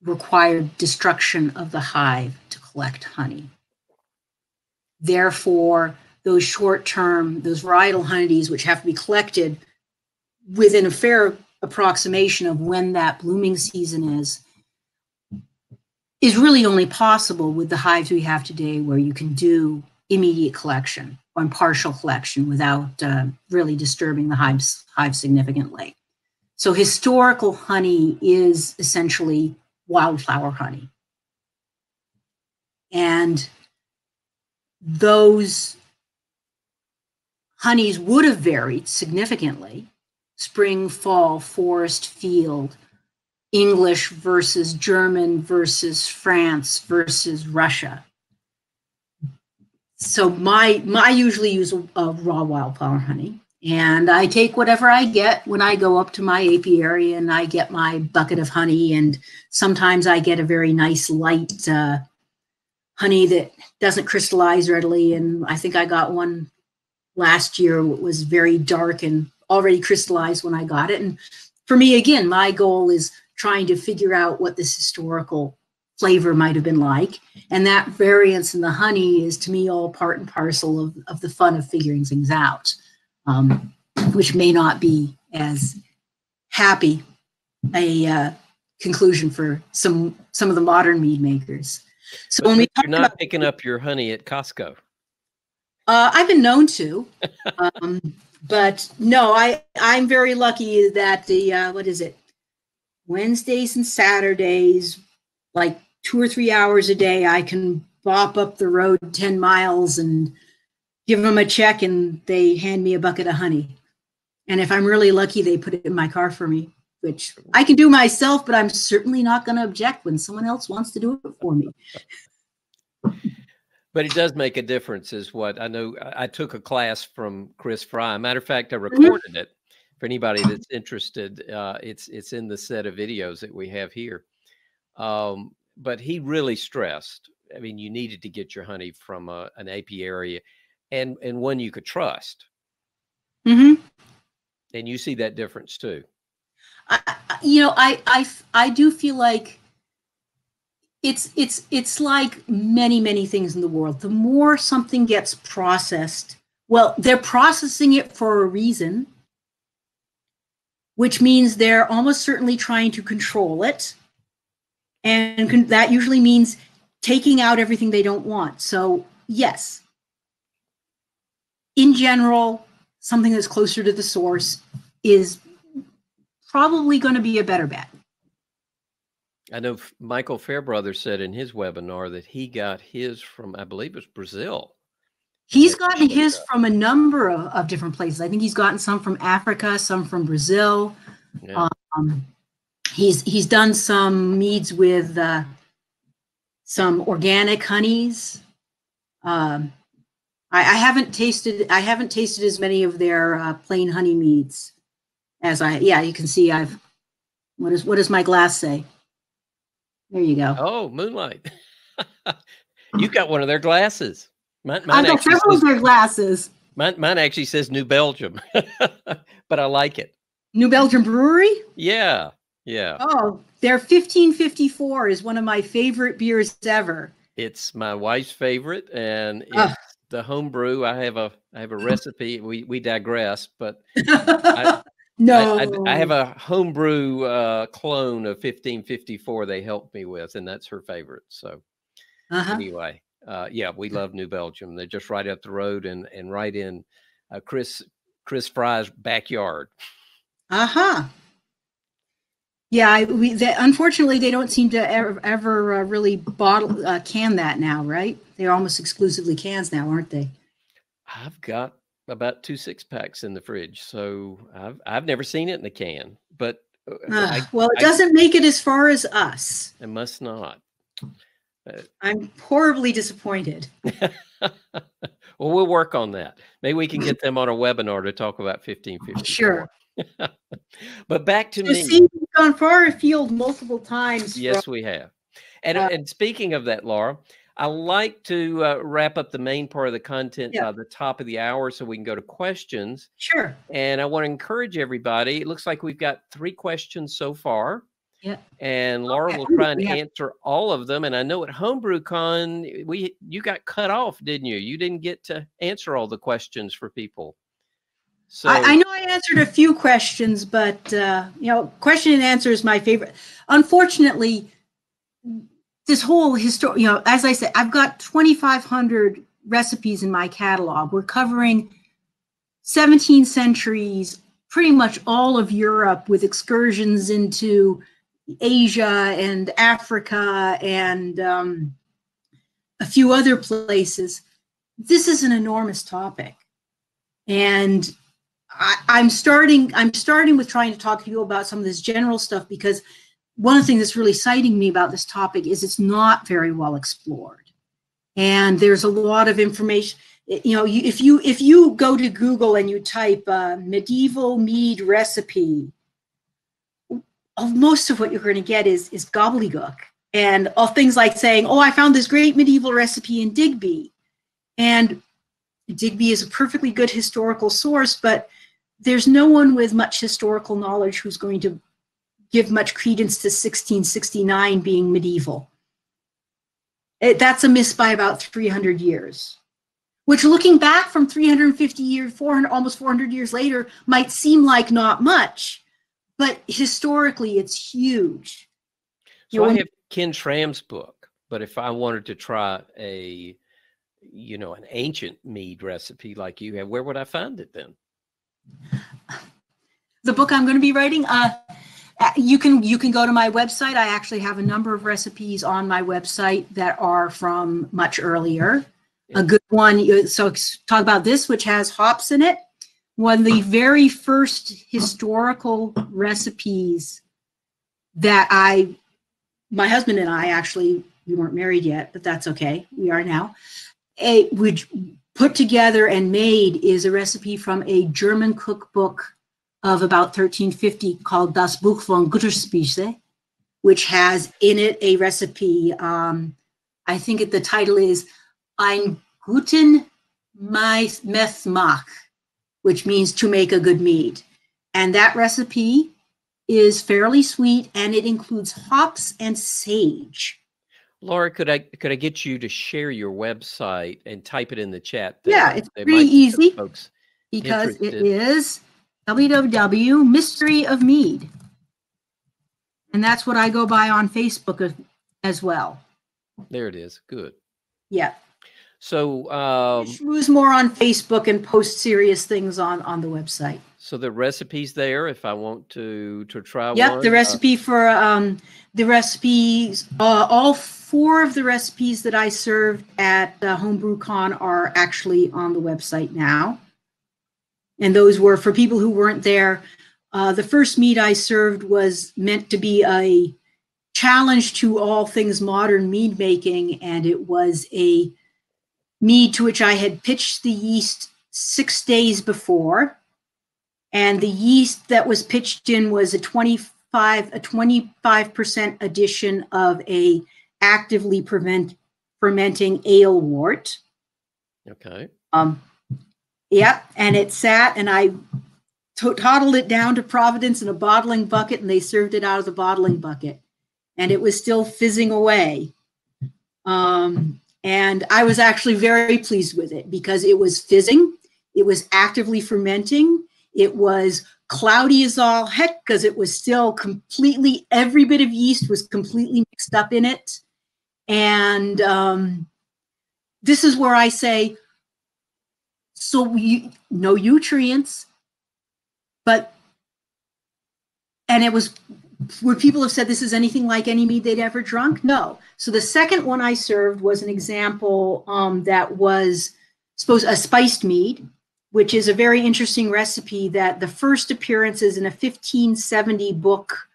required destruction of the hive to collect honey. Therefore, those short term, those varietal honeybees, which have to be collected within a fair approximation of when that blooming season is, is really only possible with the hives we have today, where you can do immediate collection or partial collection without uh, really disturbing the hives, hive significantly. So historical honey is essentially wildflower honey. And those honeys would have varied significantly spring, fall, forest, field, English versus German versus France versus Russia. So my my usually use a, raw wildflower honey, and I take whatever I get when I go up to my apiary, and I get my bucket of honey, and sometimes I get a very nice light uh, honey that doesn't crystallize readily, and I think I got one last year was very dark and already crystallized when I got it. And for me, again, my goal is trying to figure out what this historical flavor might have been like. And that variance in the honey is to me all part and parcel of, of the fun of figuring things out, um, which may not be as happy a uh, conclusion for some some of the modern mead makers. So but when we you're not about, picking up your honey at Costco. Uh, I've been known to. Um, but no, I I'm very lucky that the uh, what is it? Wednesdays and Saturdays, like two or three hours a day, I can bop up the road ten miles and give them a check, and they hand me a bucket of honey. And if I'm really lucky, they put it in my car for me, which I can do myself, but I'm certainly not going to object when someone else wants to do it for me. But it does make a difference, is what I know. I took a class from Chris Fry. Matter of fact, I mm-hmm. recorded it for anybody that's interested. Uh, it's it's in the set of videos that we have here. Um, but he really stressed. I mean, you needed to get your honey from a, an apiary, and and one you could trust. Mm-hmm. And you see that difference too. I, you know, I I I do feel like it's it's it's like many many things in the world the more something gets processed well they're processing it for a reason which means they're almost certainly trying to control it and that usually means taking out everything they don't want so yes in general something that's closer to the source is probably going to be a better bet I know Michael Fairbrother said in his webinar that he got his from, I believe it's Brazil. He's gotten his from a number of, of different places. I think he's gotten some from Africa, some from Brazil. Yeah. Um, he's he's done some meads with uh, some organic honeys. Um, I, I, haven't tasted I haven't tasted as many of their uh, plain honey meads as I. Yeah, you can see I've. What is what does my glass say? There you go. Oh, moonlight. you got one of their glasses. Mine, mine I've got several of their glasses. Mine, mine actually says New Belgium, but I like it. New Belgium Brewery? Yeah. Yeah. Oh, their 1554 is one of my favorite beers ever. It's my wife's favorite and it's uh. the homebrew. I have a I have a recipe. We we digress, but I, no, I, I, I, have a homebrew uh, clone of 1554 they helped me with, and that's her favorite. So, uh-huh. anyway, uh, yeah, we love New Belgium. They're just right up the road and and right in uh, Chris Chris Fry's backyard. Uh huh. Yeah, we they, unfortunately they don't seem to ever ever uh, really bottle uh, can that now, right? They're almost exclusively cans now, aren't they? I've got about two six packs in the fridge, so I've I've never seen it in a can. But uh, I, well, it I, doesn't make it as far as us. It must not. Uh, I'm horribly disappointed. well, we'll work on that. Maybe we can get them on a webinar to talk about 1550. Sure. but back to me. See, gone far afield multiple times. Yes, from, we have. And uh, and speaking of that, Laura, I like to uh, wrap up the main part of the content yeah. by the top of the hour so we can go to questions. Sure. And I want to encourage everybody. It looks like we've got three questions so far. Yeah. And Laura Okay. will try and have- answer all of them. And I know at HomebrewCon, we you got cut off, didn't you? You didn't get to answer all the questions for people. So I, I know I answered a few questions, but uh, you know, question and answer is my favorite. Unfortunately, this whole history, you know, as I said, I've got 2,500 recipes in my catalog. We're covering 17 centuries, pretty much all of Europe, with excursions into Asia and Africa and um, a few other places. This is an enormous topic, and I, I'm starting. I'm starting with trying to talk to you about some of this general stuff because one of the things that's really exciting me about this topic is it's not very well explored, and there's a lot of information. You know, you, if you if you go to Google and you type uh, medieval mead recipe, most of what you're going to get is is gobbledygook and all things like saying, "Oh, I found this great medieval recipe in Digby," and Digby is a perfectly good historical source, but there's no one with much historical knowledge who's going to give much credence to 1669 being medieval. It, that's a miss by about 300 years, which looking back from 350 years, 400, almost 400 years later, might seem like not much, but historically it's huge. So I have Ken Schramm's book, but if I wanted to try a, you know, an ancient mead recipe like you have, where would I find it then? The book I'm going to be writing. Uh, uh, you can you can go to my website. I actually have a number of recipes on my website that are from much earlier. A good one. you- So talk about this, which has hops in it. One of the very first historical recipes that I, my husband and I actually we weren't married yet, but that's okay. We are now. A which put together and made is a recipe from a German cookbook of about 1350 called Das Buch von guter Speise, which has in it a recipe. Um, I think it, the title is Ein guten Mais- Methmach, which means to make a good mead. And that recipe is fairly sweet and it includes hops and sage. Laura, could I could I get you to share your website and type it in the chat? Yeah, it's pretty might be some easy. Folks, because it Interested. is www mystery of mead and that's what i go by on facebook as, as well there it is. Good. yeah So, um, schmooze more on facebook and post serious things on on the website so the recipes there. If I want to to try yep one, the uh, recipe for um the recipes uh, all four of the recipes that i served at uh, homebrewcon are actually on the website now and those were for people who weren't there uh, the first meat i served was meant to be a challenge to all things modern mead making and it was a mead to which i had pitched the yeast six days before and the yeast that was pitched in was a 25 a 25% addition of a actively prevent fermenting ale wort. Okay. um yep and it sat and i to- toddled it down to providence in a bottling bucket and they served it out of the bottling bucket. And it was still fizzing away. Um and i was actually very pleased with it because it was fizzing it was actively fermenting it was cloudy as all heck because it was still completely every bit of yeast was completely mixed up in it. And um this is where i say so you no nutrients but and it was would people have said this is anything like any mead they'd ever drunk? No. So the second one i served was an example um, that was suppose a spiced mead which is a very interesting recipe that the first appearance is in a 1570 book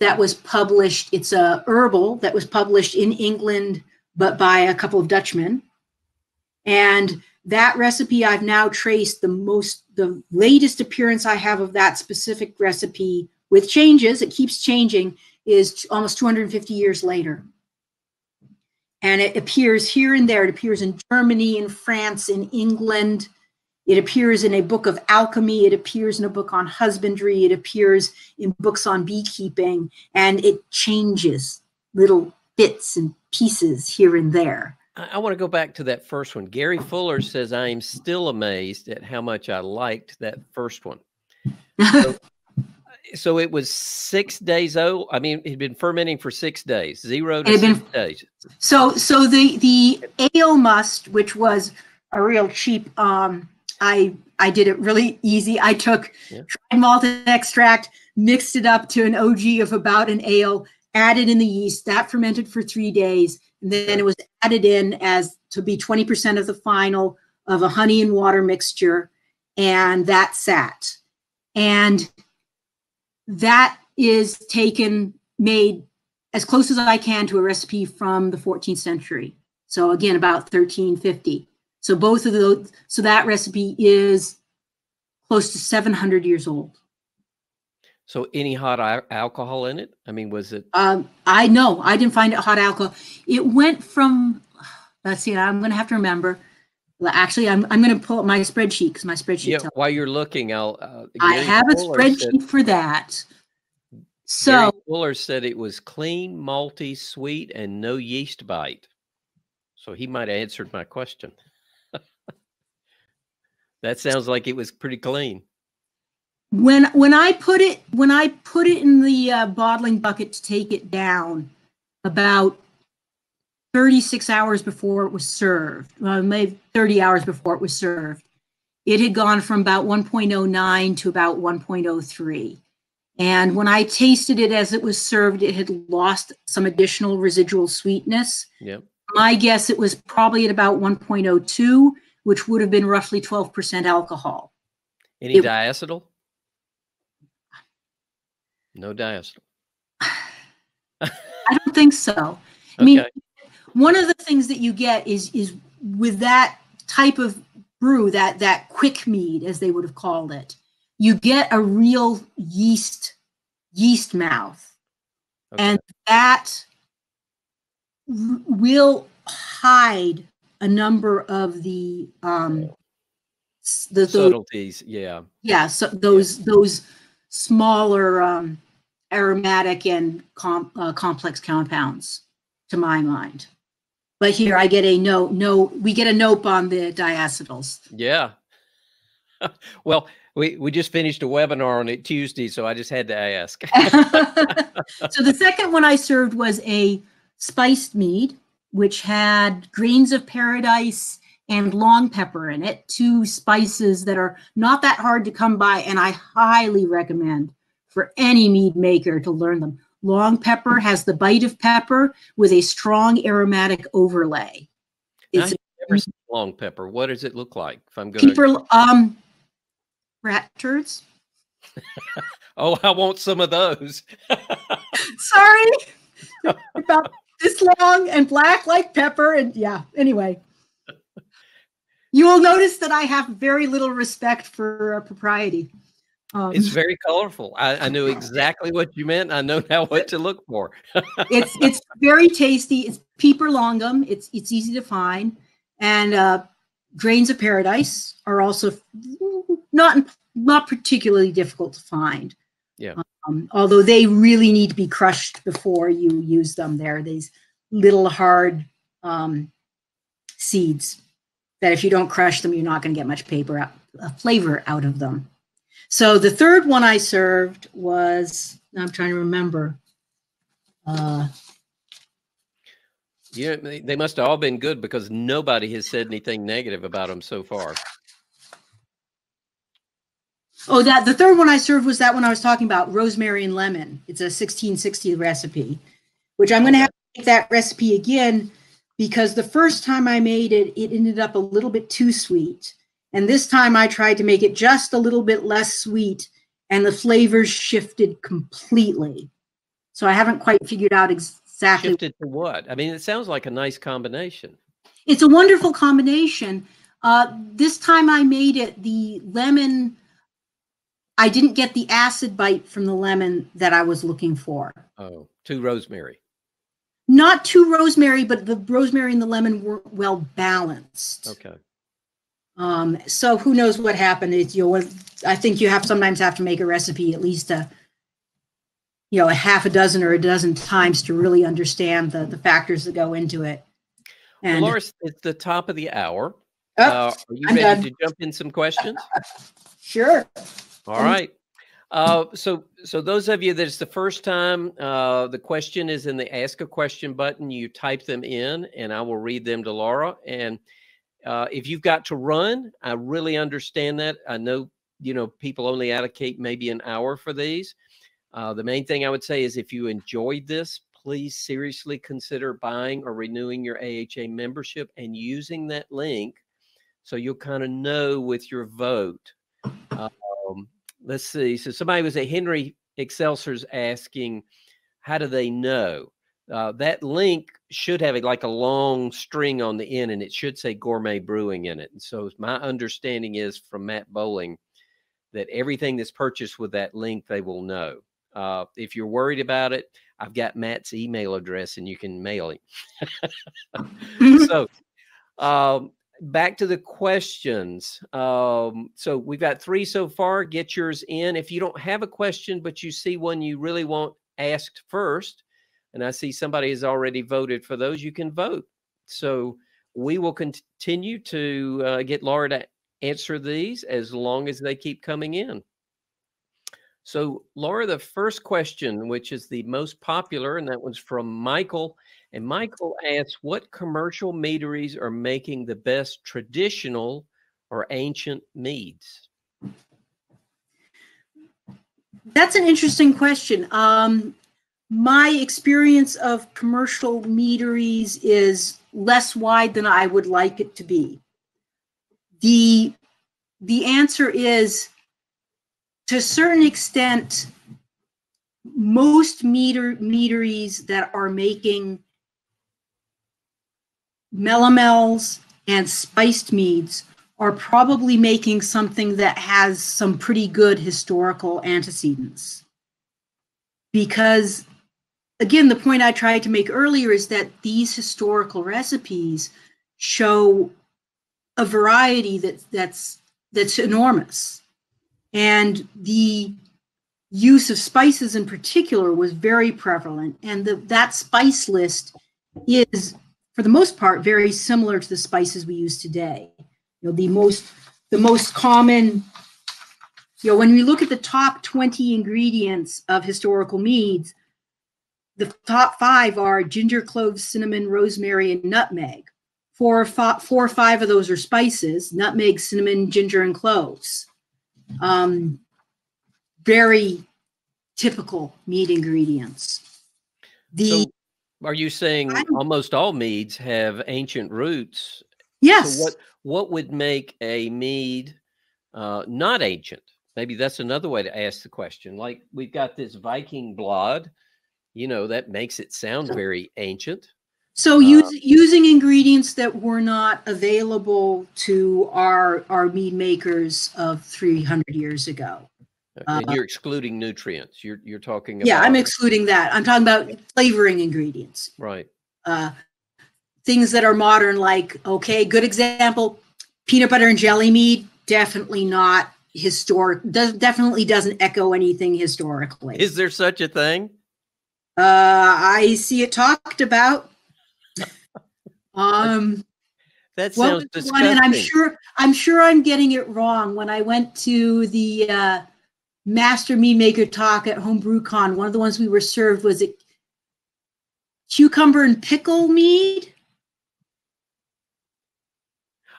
that was published it's a herbal that was published in england but by a couple of dutchmen and that recipe I've now traced the most the latest appearance I have of that specific recipe with changes, it keeps changing, is almost 250 years later. And it appears here and there. It appears in Germany, in France, in England, It appears in a book of alchemy. It appears in a book on husbandry. It appears in books on beekeeping, and it changes little bits and pieces here and there. I, want to go back to that first one. Gary Fuller says, I am still amazed at how much I liked that first one. So, so it was six days old. I mean, it had been fermenting for six days, zero to six been- days. So, so the the ale must, which was a real cheap, um, I I did it really easy. I took Yeah. dried malt extract, mixed it up to an OG of about an ale, added in the yeast. That fermented for three days, and then it was added in as to be twenty percent of the final of a honey and water mixture, and that sat, and that is taken made as close as I can to a recipe from the 14th century. So again, about 1350. So both of those, so that recipe is close to 700 years old. So any hot al- alcohol in it? I mean, was it? Um, I know I didn't find it hot alcohol. It went from, let's see, I'm going to have to remember. Actually, I'm, I'm going to pull up my spreadsheet because my spreadsheet Yeah. While you're looking, I'll. Uh, I Gary have a Fuller said- spreadsheet for that. Gary So Fuller said it was clean, malty, sweet, and no yeast bite. So he might have answered my question. That sounds like it was pretty clean. when when I put it when I put it in the uh, bottling bucket to take it down, about 36 hours before it was served, well, maybe 30 hours before it was served, it had gone from about 1.09 to about 1.03. And when I tasted it as it was served, it had lost some additional residual sweetness. Yep. My guess it was probably at about 1.02, which would have been roughly 12% alcohol. Any It- diacetyl? No diacetyl. I don't think so. I mean, one of the things that you get is is with that type of brew, that that quick mead, as they would have called it, you get a real yeast yeast mouth, okay. and that r- will hide a number of the um the, those subtleties. Yeah. yeah so those those smaller um aromatic and com- uh, complex compounds to my mind but here i get a no no we get a nope on the diacetyls Yeah. well, we, we just finished a webinar on it Tuesday, so I just had to ask. so the second one i served was a spiced mead which had grains of paradise and long pepper in it two spices that are not that hard to come by and i highly recommend for any mead maker to learn them long pepper has the bite of pepper with a strong aromatic overlay it's I've never seen long pepper. What does it look like? If I'm going to. um rat turds Oh, I want some of those. sorry about this long and black like pepper and yeah anyway you will notice that i have very little respect for uh, propriety um, It's very colorful. I, I knew exactly what you meant. I know now what to look for. it's it's very tasty it's piper longum it's it's easy to find and uh grains of paradise are also not not particularly difficult to find Yeah. um, although they really need to be crushed before you use them they're these little hard um, seeds that if you don't crush them you're not going to get much paper out, uh, flavor out of them so the third one i served was i'm trying to remember uh, Yeah, they must have all been good because nobody has said anything negative about them so far. Oh, that the third one I served was that one I was talking about, rosemary and lemon. It's a 1660 recipe, which I'm going to have to make that recipe again because the first time I made it, it ended up a little bit too sweet. And this time I tried to make it just a little bit less sweet, and the flavors shifted completely. So I haven't quite figured out exactly. Shifted to what? I mean, it sounds like a nice combination. It's a wonderful combination. Uh, this time I made it, the lemon, I didn't get the acid bite from the lemon that I was looking for. Oh, to rosemary. Not too rosemary, but the rosemary and the lemon were well balanced. Okay. Um, so who knows what happened? It's you know, I think you have sometimes have to make a recipe at least a you know a half a dozen or a dozen times to really understand the the factors that go into it. And well, Laura, it's the top of the hour. Oh, uh, are you I'm ready done. to jump in some questions? sure. All right. Uh, so, so those of you that it's the first time, uh, the question is in the ask a question button. You type them in, and I will read them to Laura. And uh, if you've got to run, I really understand that. I know you know people only allocate maybe an hour for these. Uh, the main thing I would say is if you enjoyed this, please seriously consider buying or renewing your AHA membership and using that link so you'll kind of know with your vote. Um, let's see. So somebody was a Henry Excelsior's asking, how do they know? Uh, that link should have a, like a long string on the end, and it should say Gourmet Brewing in it. And so my understanding is from Matt Bowling that everything that's purchased with that link, they will know. Uh, if you're worried about it, I've got Matt's email address, and you can mail him. so, um, back to the questions. Um, so we've got three so far. Get yours in. If you don't have a question, but you see one you really want asked first, and I see somebody has already voted for those, you can vote. So we will continue to uh, get Laura to answer these as long as they keep coming in. So, Laura, the first question, which is the most popular, and that was from Michael. And Michael asks, what commercial meaderies are making the best traditional or ancient meads? That's an interesting question. Um, my experience of commercial meaderies is less wide than I would like it to be. The the answer is to a certain extent, most meter meaderies that are making melomels and spiced meads are probably making something that has some pretty good historical antecedents. Because, again, the point I tried to make earlier is that these historical recipes show a variety that, that's that's enormous. And the use of spices in particular was very prevalent. And the, that spice list is, for the most part, very similar to the spices we use today. You know, the most the most common, you know, when we look at the top 20 ingredients of historical meads, the top five are ginger, cloves, cinnamon, rosemary, and nutmeg. Four or, five, four or five of those are spices nutmeg, cinnamon, ginger, and cloves um, very typical mead ingredients. The so are you saying almost all meads have ancient roots? Yes. So what what would make a mead uh, not ancient? Maybe that's another way to ask the question. Like we've got this Viking blood, you know, that makes it sound very ancient. So use, uh, using ingredients that were not available to our our mead makers of 300 years ago. And uh, you're excluding nutrients. You're you're talking about Yeah, I'm excluding that. I'm talking about flavoring ingredients. Right. Uh, things that are modern like okay, good example, peanut butter and jelly mead, definitely not historic does definitely doesn't echo anything historically. Is there such a thing? Uh I see it talked about um, that sounds disgusting. and I'm sure I'm sure I'm getting it wrong. When I went to the uh, Master Mead Maker talk at HomebrewCon, one of the ones we were served was it cucumber and pickle mead.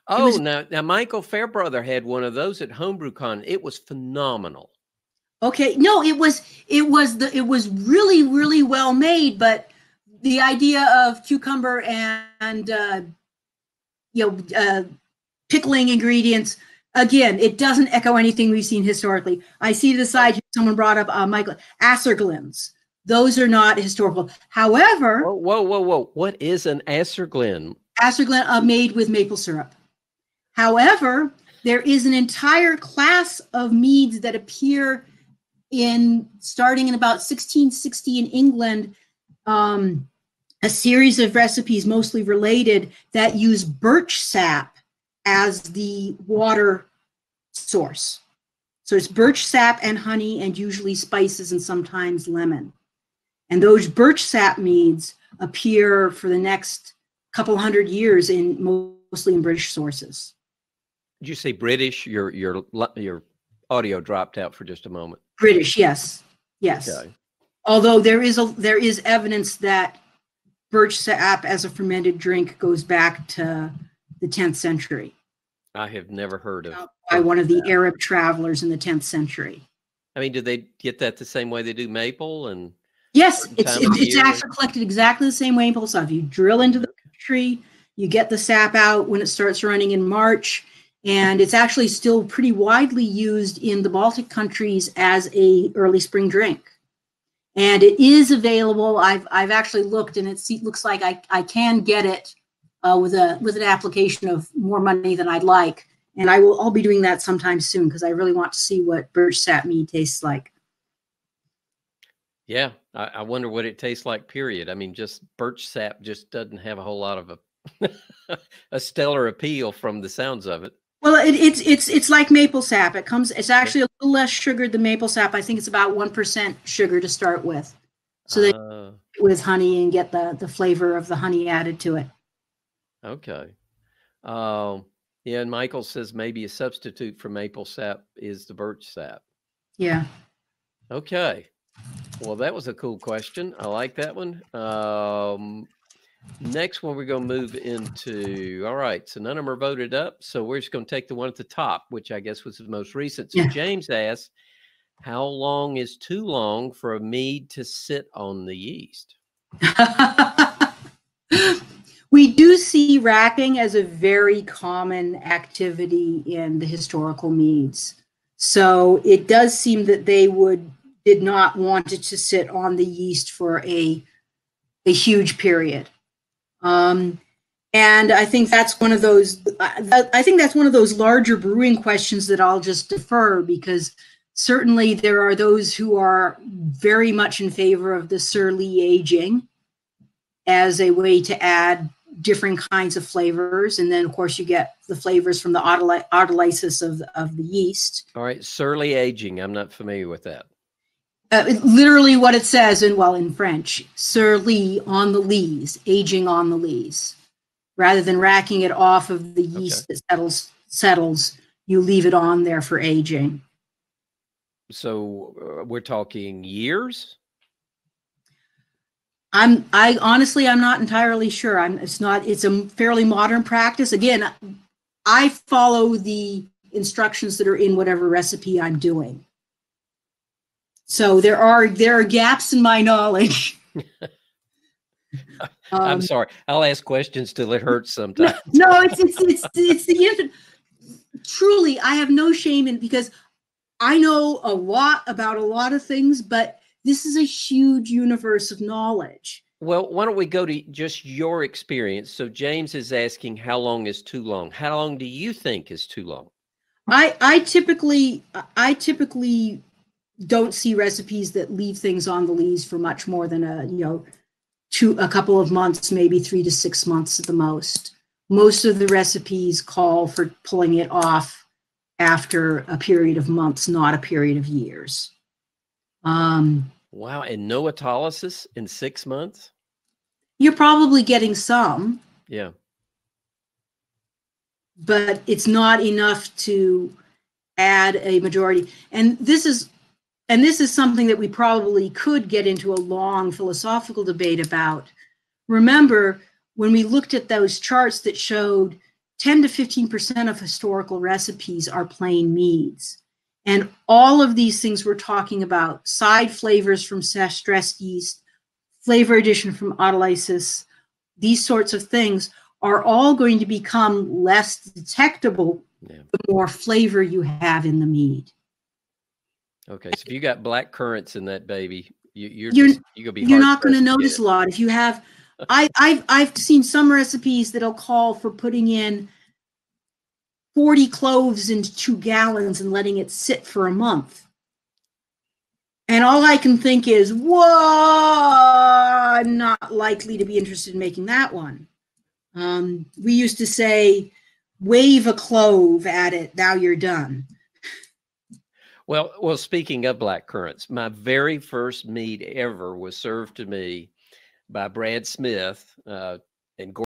Oh, was, now, now Michael Fairbrother had one of those at HomebrewCon. It was phenomenal. Okay, no, it was it was the it was really really well made, but the idea of cucumber and uh, you know uh, pickling ingredients again it doesn't echo anything we've seen historically. I see the side someone brought up uh, michael acerglyns those are not historical. However whoa whoa whoa, whoa. what is an acerglyn acerglyn uh, made with maple syrup. However there is an entire class of meads that appear in starting in about 1660 in england um, a series of recipes mostly related that use birch sap as the water source. So it's birch sap and honey, and usually spices and sometimes lemon. And those birch sap meads appear for the next couple hundred years in mostly in British sources. Did you say British? Your your your audio dropped out for just a moment. British, yes, yes. Okay. Although there is a there is evidence that birch sap as a fermented drink goes back to the 10th century I have never heard of. by one of the. Arab travelers in the 10th century. I mean, did they get that the same way they do maple? And Yes, it's it's, it's actually collected exactly the same way in Pulsar. You drill into the tree, you get the sap out when it starts running in March, and it's actually still pretty widely used in the Baltic countries as a early spring drink. And it is available. I've I've actually looked, and it looks like I, I can get it uh, with a with an application of more money than I'd like. And I will I'll be doing that sometime soon because I really want to see what birch sap mead tastes like. yeah, I, I wonder what it tastes like. Period. I mean, just birch sap just doesn't have a whole lot of a a stellar appeal from the sounds of it. Well, it, it's it's it's like maple sap. It comes. It's actually a little less sugared than maple sap. I think it's about one percent sugar to start with, so that Uh, with honey and get the the flavor of the honey added to it. okay. Um, yeah, and Michael says maybe a substitute for maple sap is the birch sap. Yeah. Okay. Well, that was a cool question. I like that one. Um, next one, we're going to move into. All right. So none of them are voted up. So we're just going to take the one at the top, which I guess was the most recent. So Yeah. James asked, How long is too long for a mead to sit on the yeast? we do see racking as a very common activity in the historical meads. So it does seem that they would did not want it to sit on the yeast for a a huge period. Um, and I think that's one of those. I, think that's one of those larger brewing questions that I'll just defer because certainly there are those who are very much in favor of the sur lie aging as a way to add different kinds of flavors. And then, of course, you get the flavors from the autoly- autolysis of, of the yeast. All right. Sur lie aging. I'm not familiar with that. Uh, literally, what it says in, well, in French, sur lie on the lees, aging on the lees. Rather than racking it off of the yeast that settles, settles, you leave it on there for aging. So uh, we're talking years. I'm I honestly I'm not entirely sure. I'm it's not it's a fairly modern practice. Again, I follow the instructions that are in whatever recipe I'm doing. So there are there are gaps in my knowledge. I'm Um, sorry. I'll ask questions till it hurts sometimes. no, it's it's it's it's the infant. Truly, I have no shame in because I know a lot about a lot of things, but this is a huge universe of knowledge. Well, why don't we go to just your experience? So James is asking how long is too long? How long do you think is too long? I I typically I typically don't see recipes that leave things on the lees for much more than a you know two a couple of months, maybe three to six months at the most. Most of the recipes call for pulling it off after a period of months, not a period of years. Um, Wow, and no autolysis in six months? you're probably getting some, Yeah. but it's not enough to add a majority. And this is and this is something that we probably could get into a long philosophical debate about. Remember, when we looked at those charts that showed 10 to 15% of historical recipes are plain meads. And all of these things we're talking about side flavors from stressed yeast, flavor addition from autolysis, these sorts of things are all going to become less detectable Yeah. the more flavor you have in the mead. Okay. So if you got black currants in that baby, you, you're You're- just, you're gonna be You're not going to notice a lot if you have. I, I've I've seen some recipes that'll call for putting in 40 cloves into two gallons and letting it sit for a month. And all I can think is, whoa, I'm not likely to be interested in making that one. Um, we used to say wave a clove at it. Now you're done. Well, well, speaking of black currants, my very first meat ever was served to me by Brad Smith uh, and